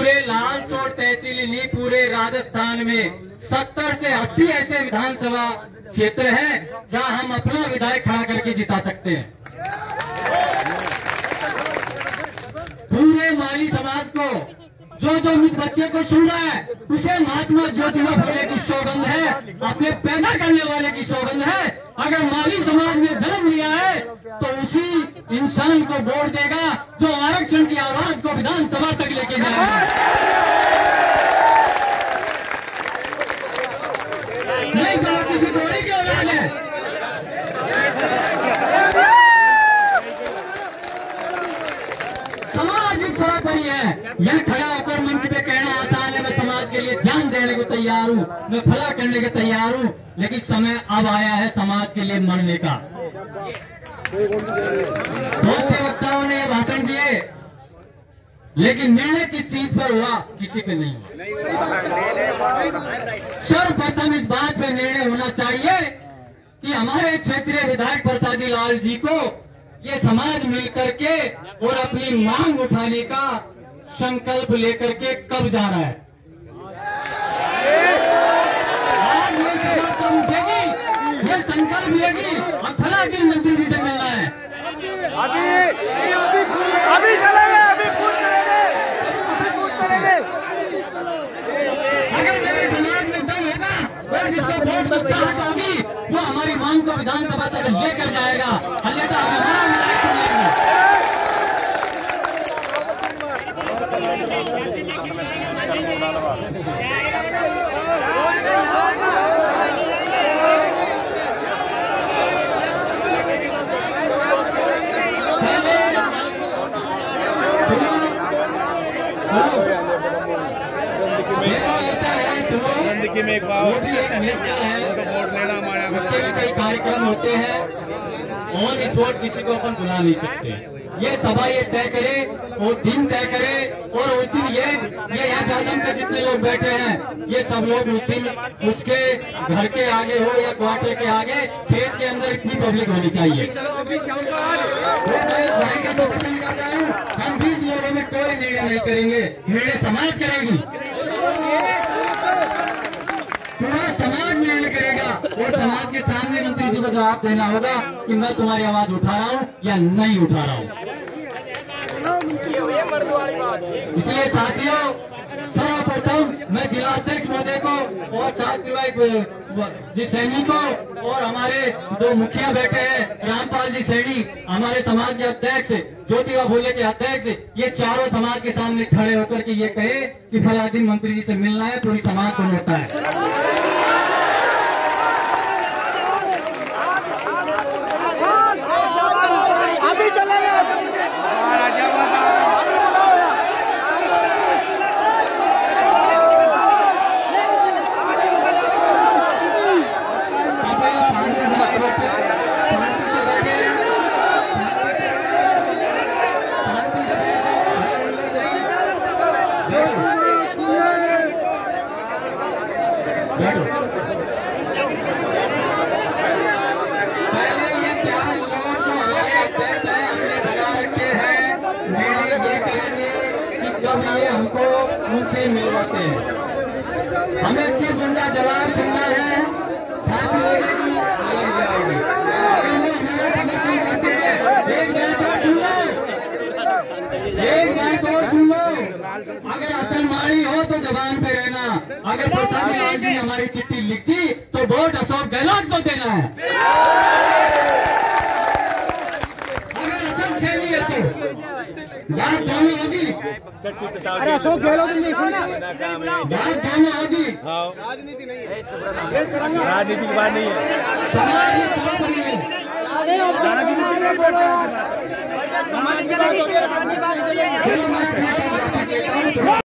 पूरे लाल चोट तहसील नहीं, पूरे राजस्थान में सत्तर से अस्सी ऐसे विधानसभा क्षेत्र हैं जहाँ हम अपना विधायक खड़ा करके जिता सकते हैं। पूरे माली समाज को, जो जो मुझ बच्चे को सुन रहा है, उसे महात्मा ज्योतिबा फुले की सौगंध है, अपने पैदा करने वाले की सौगंध है। अगर माली समाज में जन्म लिया है तो इंसान को वोट देगा जो आरक्षण की आवाज़ को विधानसभा तक लेके जाएगा। नहीं तो किसी टोली की औलाद है? एक सरासरी है। यह खड़ा होकर मंच पे कहना आसान है, मैं समाज के लिए जान देने को तैयार हूँ, मैं भला करने के तैयार हूँ, लेकिन समय अब आया है समाज के लिए मरने का। बहुत से वक्ताओं ने भाषण दिए, लेकिन निर्णय किस चीज़ पर हुआ, किसी पे नहीं हुआ। सर्वप्रथम इस बात पे निर्णय होना चाहिए कि हमारे क्षेत्रीय विधायक प्रसादी लाल जी को ये समाज मिल करके और अपनी मांग उठाने का संकल्प लेकर के कब जा रहा है। आज ये सभा कब उठेगी? ये संकल्प लेगी और फला दिन मंत्री जी से मिलना है अभी अभी चलेंगे, अभी कूद करेंगे। अभी कूद करेंगे। अगर मेरे समाज में दम ना, और जिसको वोट की चाहता होगी, वो हमारी मांग को विधानसभा तक लेकर जाएगा। अन्यथा हमारा विधायक चुनेगा पहले देखो ऐसा है सुनो ज़िंदगी में एक बार वो भी एक नेता है। वोट लेना हमारे उसके भी कई कार्यक्रम होते हैं। ऑन स्पॉट किसी को अपन बुला नहीं सकते? ये सभा ये तय करे और दिन तय करे और उस दिन ये ये यहाँ जालम के जितने लोग बैठे हैं ये सब लोग उस दिन उसके घर के आगे हो या क्वार्टर के आगे खेत के अंदर इतनी पब्लिक होनी चाहिए। हूँ। हम बीस लोगों में कोई निर्णय नहीं करेंगे निर्णय समाज करेगी पूरा समाज निर्णय करेगा और समाज के सामने मंत्री जी को जवाब देना होगा कि मैं तुम्हारी आवाज़ उठा रहा हूँ या नहीं उठा रहा हूँ। इसलिए साथियों, सर्वप्रथम मैं जिला अध्यक्ष महोदय को और साथ में जी सैनी को और हमारे जो मुखिया बैठे हैं, रामपाल जी सैनी, हमारे समाज के अध्यक्ष, ज्योतिबा फूले के अध्यक्ष, ये चारों समाज के सामने खड़े होकर के ये कहे कि फलादीन मंत्री जी से मिलना है, पूरी समाज को होता है अभी चलेंगे आप ये शांति से बैठे, शांति से बैठे, शांति से बैठो। बैठो। पहले हैं बना रखे हैं ये कि ये हमको उनसे हैं हमें सिर्फ़ उनका जवाब सुनना है एक बात और सुन। लो अगर असल मारी हो तो जबान पे रहना। अगर प्रसाद लाल जी ने हमारी चिट्ठी लिखी तो वोट अशोक गहलोत को देना है। अगर असल सैनी है तो। बात दोनों होगी। अरे अशोक गहलोत ने बात दोनों होगी। राजनीति की बात नहीं है। समाज में चौक बनी है। समाज की बात हो। है।